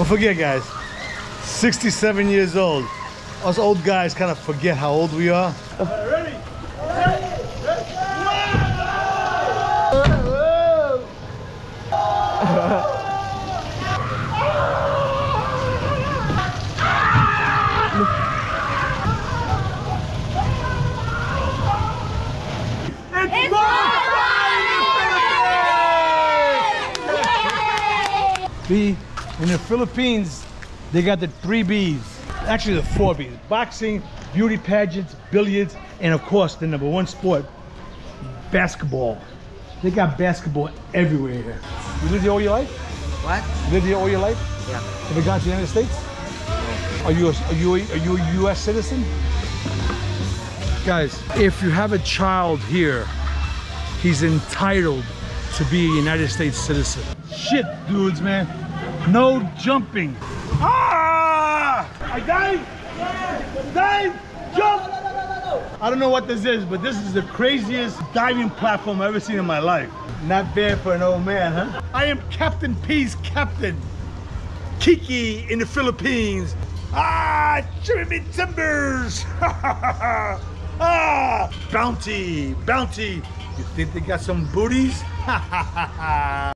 Don't forget, guys. 67 years old. Us old guys kind of forget how old we are. Ready? It's B, in the Philippines, they got the three B's. Actually, the four B's. Boxing, beauty pageants, billiards, and of course, the number one sport, basketball. They got basketball everywhere here. You lived here all your life? What? You lived here all your life? Yeah. Have you gone to the United States? No. Are you a, are you a, are you a U.S. citizen? Guys, if you have a child here, he's entitled to be a United States citizen. Shit, dudes, man. No jumping. Ah! I died! Dive! Jump! I don't know what this is, but this is the craziest diving platform I've ever seen in my life. Not bad for an old man, huh? I am Captain P's captain. Kiki in the Philippines. Ah, Jimmy Timbers. ah, bounty, bounty. You think they got some booties?